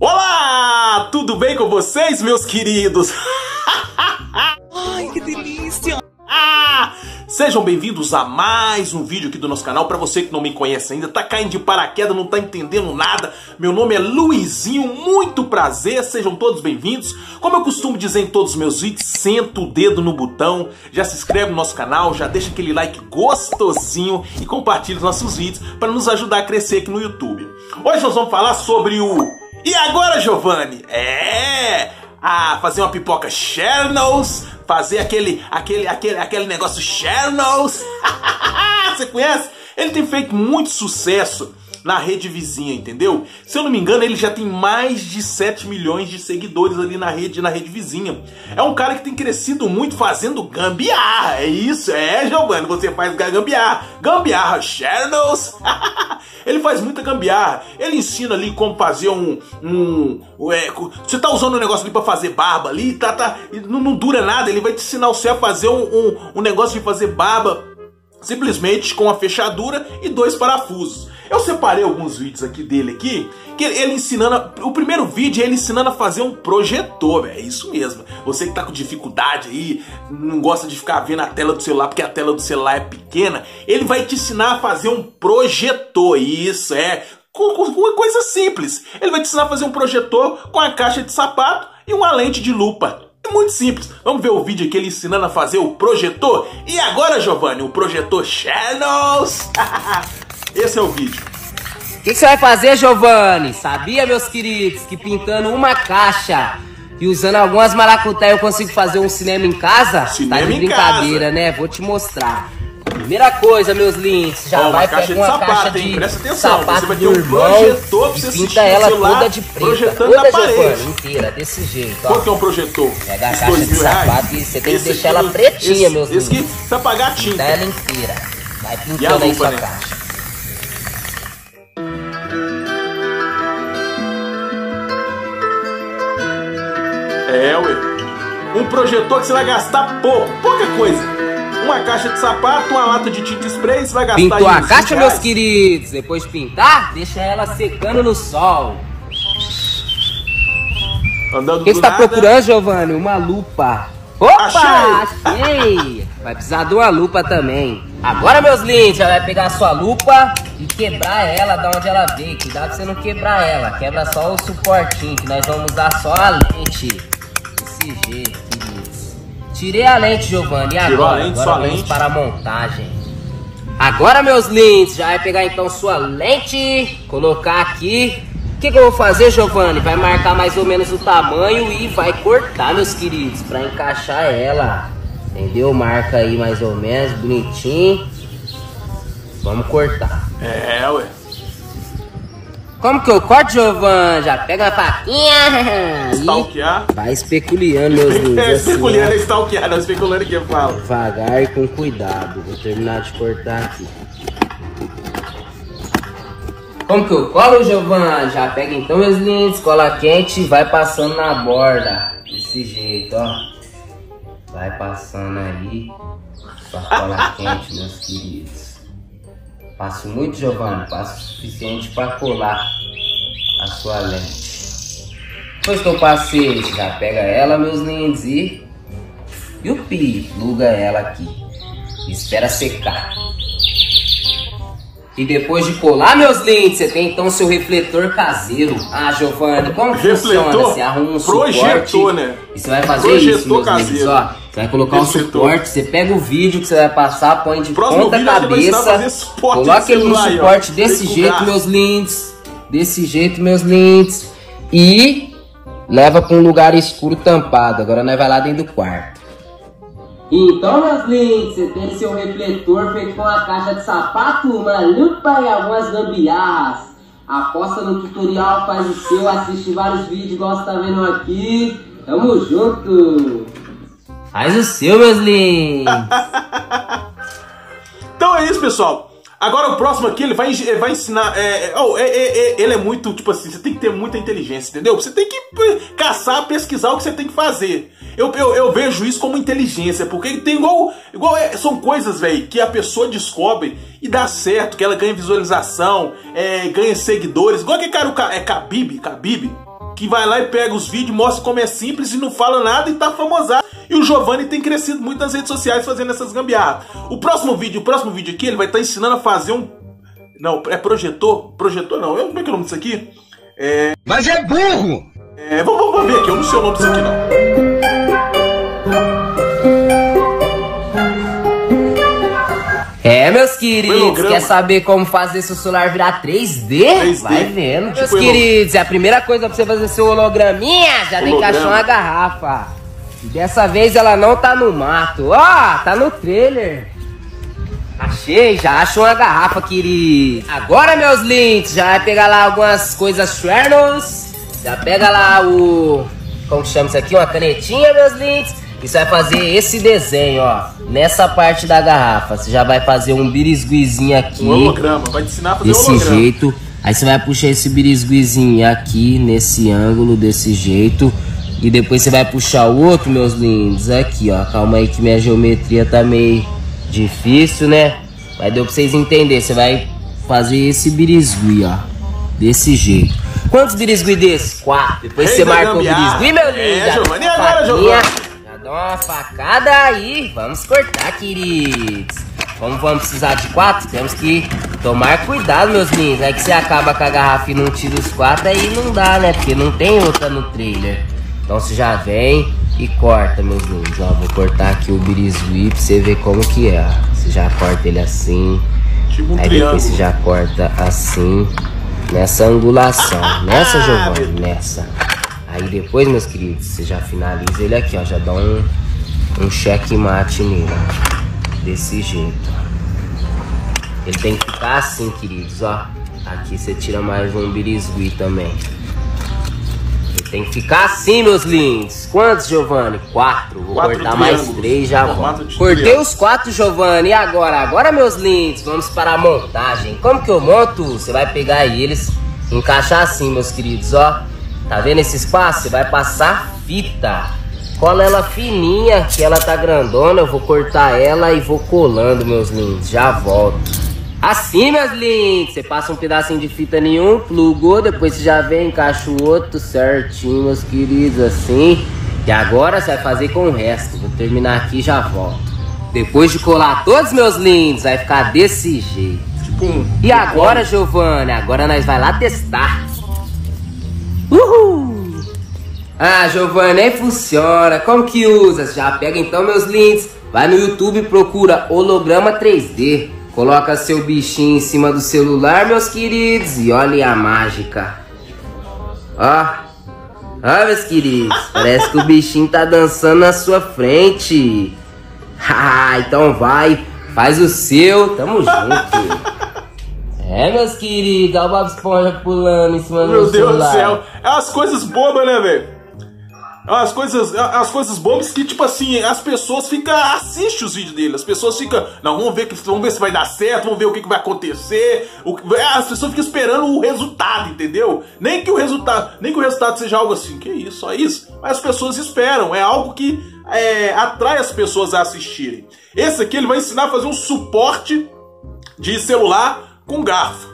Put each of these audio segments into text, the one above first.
Olá! Tudo bem com vocês, meus queridos? Ai, que delícia! Ah! Sejam bem-vindos a mais um vídeo aqui do nosso canal. Para você que não me conhece ainda, tá caindo de paraquedas, não tá entendendo nada. Meu nome é Luizinho, muito prazer, sejam todos bem-vindos. Como eu costumo dizer em todos os meus vídeos, senta o dedo no botão, já se inscreve no nosso canal, já deixa aquele like gostosinho e compartilha os nossos vídeos para nos ajudar a crescer aqui no YouTube. Hoje nós vamos falar sobre o E agora, Giovanni? É! Ah, fazer uma pipoca Chernows, fazer aquele, aquele, aquele, aquele negócio Chernows. Você conhece? Ele tem feito muito sucesso na rede vizinha, entendeu? Se eu não me engano, ele já tem mais de 7 milhões de seguidores ali na rede, na rede vizinha. É um cara que tem crescido muito fazendo gambiarra. É isso, é, Giovanni, você faz gambiarra. Gambiarra Chernows. ele faz muita gambiarra. Ele ensina ali como fazer um. um é, você tá usando um negócio ali pra fazer barba ali, tá, tá, não, não dura nada. Ele vai te ensinar você a fazer um, um, um negócio de fazer barba simplesmente com a fechadura e dois parafusos. Eu separei alguns vídeos aqui dele aqui, que ele ensinando, o primeiro vídeo é ele ensinando a fazer um projetor, é isso mesmo. Você que tá com dificuldade aí, não gosta de ficar vendo a tela do celular porque a tela do celular é pequena, ele vai te ensinar a fazer um projetor, isso é, uma coisa simples. Ele vai te ensinar a fazer um projetor com a caixa de sapato e uma lente de lupa. É muito simples. Vamos ver o vídeo aqui ele ensinando a fazer o projetor. E agora, Giovanni, o projetor Channels. Esse é o vídeo. O que, que, você vai fazer, Giovanni? Sabia, meus queridos, que pintando uma caixa e usando algumas maracutaias eu consigo fazer um cinema em casa? Cinema tá de brincadeira, né? Vou te mostrar. Primeira coisa, meus links, já Ó, uma vai caixa pegar de uma sapato, caixa hein? de Presta atenção, sapato você do um irmão projetor pra você pinta ela toda de preta, projetando toda, na parede. Inteira, desse jeito, ó. Quanto que é um projetor? Pega a caixa de reais? sapato e você tem que deixar aqui, ela pretinha, esse, meus Esse aqui lindos. precisa pagar a tinta. Pinta ela inteira. Vai E a pintando aí sua né? caixa. É, ué. Um projetor que você vai gastar pouco, pouca coisa. Uma caixa de sapato, uma lata de tinta spray, você vai gastar Pintou a caixa, 20 meus reais. queridos. Depois de pintar, deixa ela secando no sol. Andando O que você tá nada. procurando, Giovanni? Uma lupa. Opa! Achei! Achei! Vai precisar de uma lupa também. Agora, meus lindos, já vai pegar a sua lupa e quebrar ela da onde ela veio. Cuidado pra você não quebrar ela. Quebra só o suportinho, que nós vamos usar só a lente. Queridos. Tirei a lente, Giovanni. E Tirou agora? a lente, agora só a vamos lente. para a montagem. Agora, meus lindos, já vai pegar então sua lente, colocar aqui. O que, que eu vou fazer, Giovanni? Vai marcar mais ou menos o tamanho e vai cortar, meus queridos, para encaixar ela. Entendeu? Marca aí mais ou menos, bonitinho. Vamos cortar. É, ué. Como que eu corto, Giovanni? Já pega a faquinha Stalkear. vai especuliando, meus lindos. É, assim, especulando é stalkear, não especulando que eu falo. Devagar e com cuidado. Vou terminar de cortar aqui. Como que eu colo, Giovanni? Já pega então, meus lindos, cola quente e vai passando na borda. Desse jeito, ó. Vai passando aí. A cola quente, meus queridos. Passo muito, Giovanni. Passo o suficiente para colar a sua lente. Depois que eu passei, já pega ela, meus lindos, e e o pi, pluga ela aqui. Espera secar. E depois de colar, meus lindos, você tem então seu refletor caseiro. Ah, Giovanni, como que funciona? Refletor? Você arruma um Projetor, suporte. né? E você vai fazer Projetor isso, meus lindos, caseiro. ó. Você vai colocar um suporte, você pega o vídeo que você vai passar, põe de Próximo ponta cabeça. Coloca ele no ó. suporte desse jeito, meus lindos. Desse jeito, meus lindos. E leva para um lugar escuro tampado. Agora nós vai lá dentro do quarto. Então, meus lindos, você tem seu refletor feito com uma caixa de sapato, uma lupa e algumas gambiarras. Aposta no tutorial, faz o seu, assiste vários vídeos igual você tá vendo aqui. Tamo junto! Faz o seu, meus lindos! Então é isso, pessoal. Agora o próximo aqui, ele vai, vai ensinar. É, é, oh, é, é, é, ele é muito, tipo assim, você tem que ter muita inteligência, entendeu? Você tem que caçar, pesquisar o que você tem que fazer. Eu, eu, eu vejo isso como inteligência, porque tem igual. igual é, são coisas, velho, que a pessoa descobre e dá certo, que ela ganha visualização, ganha seguidores. Igual aquele cara, o é Khabib, Khabib. Que vai lá e pega os vídeos, mostra como é simples e não fala nada e tá famosado. E o Giovanni tem crescido muito nas redes sociais fazendo essas gambiarras. O próximo vídeo, o próximo vídeo aqui, ele vai estar tá ensinando a fazer um. Não, é projetor? Projetor não. Eu, como é que é o nome disso aqui? É. Mas é burro! É, vamos, vamos ver aqui, eu não sei o nome disso aqui não. É, meus queridos, quer saber como fazer seu celular virar 3D? 3D. Vai vendo. Tipo meus queridos, é a primeira coisa pra você fazer seu holograminha, já tem que achar uma garrafa. E dessa vez ela não tá no mato. Ó, oh, tá no trailer. Achei, já acho uma garrafa, querido. Agora, meus links, já vai pegar lá algumas coisas Chernos. Já pega lá o... Como que chama isso aqui? Uma canetinha, meus links. E você vai fazer esse desenho, ó. Nessa parte da garrafa. Você já vai fazer um birisguizinho aqui. Um holograma. Vai te ensinar a fazer desse holograma. jeito. Aí você vai puxar esse birisguizinho aqui, nesse ângulo, desse jeito. E depois você vai puxar o outro, meus lindos, aqui, ó. Calma aí que minha geometria tá meio difícil, né? Mas deu pra vocês entenderem. Você vai fazer esse birisgui, ó. Desse jeito. Quantos birisgui desses? Quatro. Depois você marca o birisgui, meu lindo. É, Giovanni, agora, Giovanni. Dá uma facada aí. Vamos cortar, queridos. Como vamos precisar de quatro, temos que tomar cuidado, meus lindos. É que você acaba com a garrafa e não tira os quatro, aí não dá, né? Porque não tem outra no trailer. Então você já vem e corta, meus lindos. Ó, vou cortar aqui o birisui pra você ver como que é. Você já corta ele assim. Tipo um aí triângulo. depois você já corta assim. Nessa angulação. Nessa, Giovanni, nessa. Aí depois, meus queridos, você já finaliza ele aqui, ó. Já dá um, um checkmate nele, ó. Desse jeito. Ele tem que ficar assim, queridos, ó. Aqui você tira mais um birisgui também. Ele tem que ficar assim, meus lindos. Quantos, Giovanni? Quatro. Vou quatro cortar mais três já volto. Cortei os quatro, Giovanni. E agora? Agora, meus lindos, vamos para a montagem. Como que eu monto? Você vai pegar eles, encaixar assim, meus queridos, ó. Tá vendo esse espaço? Você vai passar fita. Cola ela fininha, que ela tá grandona. Eu vou cortar ela e vou colando, meus lindos. Já volto. Assim, meus lindos. Você passa um pedacinho de fita nenhum, plugou, depois você já vem, encaixa o outro certinho, meus queridos, assim. E agora você vai fazer com o resto. Vou terminar aqui e já volto. Depois de colar todos meus lindos, vai ficar desse jeito. Tipo e agora, Giovanni? Agora nós vai lá testar. Uhul! Ah, Giovanni, nem funciona. Como que usa? Já pega então meus links. Vai no YouTube e procura holograma 3D. Coloca seu bichinho em cima do celular, meus queridos. E olha a mágica. Ó. Ó, meus queridos. Parece que o bichinho tá dançando na sua frente. Haha, então vai. Faz o seu. Tamo junto. É, meus queridos, olha o Bob Esponja pulando em cima Meu do Deus celular. do céu. É as coisas bobas, né, velho? É as coisas, é as coisas bobas que, tipo assim, as pessoas ficam, assistem os vídeos dele. As pessoas ficam, não, vamos ver, que, vamos ver se vai dar certo, vamos ver o que, que vai acontecer. O, é, as pessoas ficam esperando o resultado, entendeu? Nem que o resultado, nem que o resultado seja algo assim, que isso, só isso. Mas as pessoas esperam, é algo que é, atrai as pessoas a assistirem. Esse aqui ele vai ensinar a fazer um suporte de celular com garfo.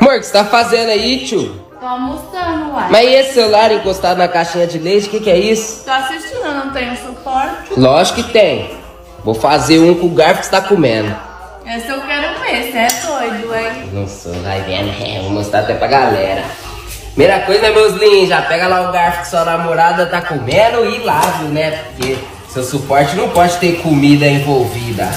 Amor, o que você tá fazendo aí, tio? Tô almoçando, uai. Mas e esse celular encostado na caixinha de leite, o que, que é isso? Tô assistindo, não tenho suporte. Lógico que tem. Vou fazer um com o garfo que você tá comendo. Esse eu quero ver, você é doido, hein? Não sou, vai vendo, é, vou mostrar até pra galera. Primeira coisa, meus lindos, já pega lá o garfo que sua namorada tá comendo e lave, né? Porque seu suporte não pode ter comida envolvida.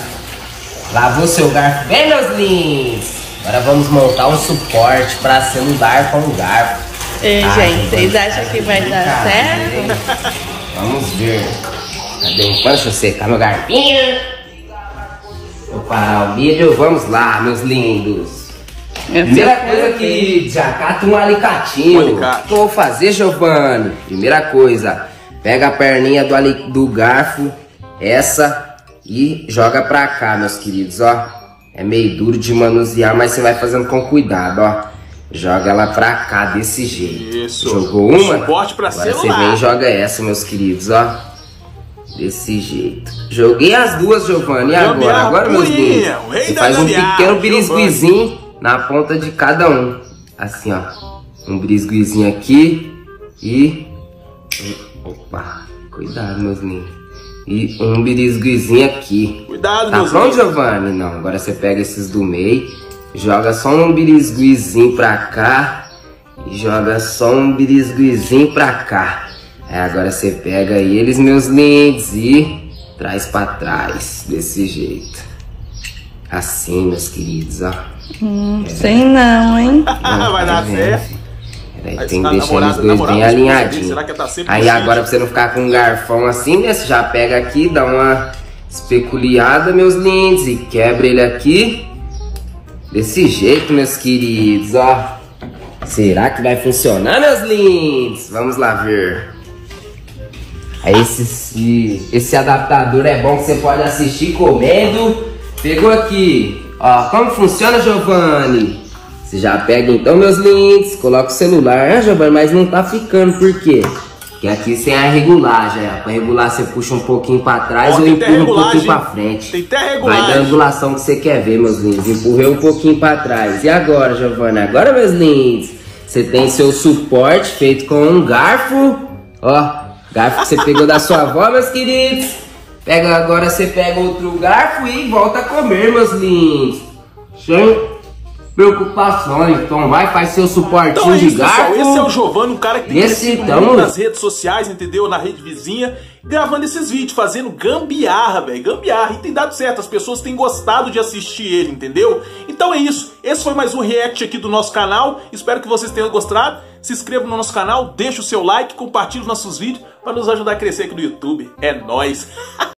Lavou seu garfo bem, meus lindos? Agora vamos montar um suporte para celular com garfo. Ei, ah, gente, vocês acham que vai dar certo? Vamos ver. Cadê? Deixa eu secar meu garfinho. Vou parar o vídeo. Vamos lá, meus lindos. Primeira coisa que já cata um alicatinho. O que eu vou fazer, Giovanni? Primeira coisa, pega a perninha do, do garfo, essa e joga pra cá, meus queridos, ó. É meio duro de manusear, mas você vai fazendo com cuidado, ó. Joga ela pra cá desse jeito. Isso. Jogou uma? Suporte pra Agora celular. você vem e joga essa, meus queridos, ó. Desse jeito. Joguei as duas, Giovanni. E agora? Agora, meus lindos. Você faz um pequeno birisguizinho na ponta de cada um. Assim, ó. um brisguizinho aqui e... Opa, cuidado, meus lindos. E um brisguizinho aqui. Cuidado, Tá meus lindos. Giovanni? Não, agora você pega esses do meio, joga só um birisguizinho pra cá e joga só um birisguizinho pra cá. Aí agora você pega eles, meus lindos, e traz pra trás, desse jeito. Assim, meus queridos, ó. Hum, sei não, hein? Vai dar vendo, certo. Aí tem que deixar namorada- eles dois bem alinhadinhos. será que tá sempre Aí presente? agora pra você não ficar com um garfão assim, né? Você já pega aqui, dá uma especuliada, meus lindos, e quebra ele aqui. Desse jeito, meus queridos, ó. Será que vai funcionar, meus lindos? Vamos lá ver. Esse, esse adaptador é bom que você pode assistir comendo. Pegou aqui. Ó, como funciona, Giovanni? Você já pega então, meus lindos, coloca o celular. Ah, Giovanni, mas não tá ficando, por quê? Porque aqui você é a regulagem, ó. Pra regular você puxa um pouquinho pra trás Ó, ou empurra um pouquinho pra frente. Tem até Vai regulagem. da angulação que você quer ver, meus lindos. Empurrei um pouquinho pra trás. E agora, Giovanna? Agora, meus lindos, você tem seu suporte feito com um garfo. Ó, garfo que você pegou da sua avó, meus queridos. Pega agora, você pega outro garfo e volta a comer, meus lindos. Sem preocupações. Então vai, faz seu suportinho Então é de isso, pessoal. garfo. Esse é o Giovanni, um cara que tem Esse, então, nas redes sociais, entendeu? Na rede vizinha, gravando esses vídeos, fazendo gambiarra, velho. Gambiarra. E tem dado certo, as pessoas têm gostado de assistir ele, entendeu? Então é isso. Esse foi mais um react aqui do nosso canal. Espero que vocês tenham gostado. Se inscreva no nosso canal, deixa o seu like, compartilhe os nossos vídeos para nos ajudar a crescer aqui no YouTube. É nóis!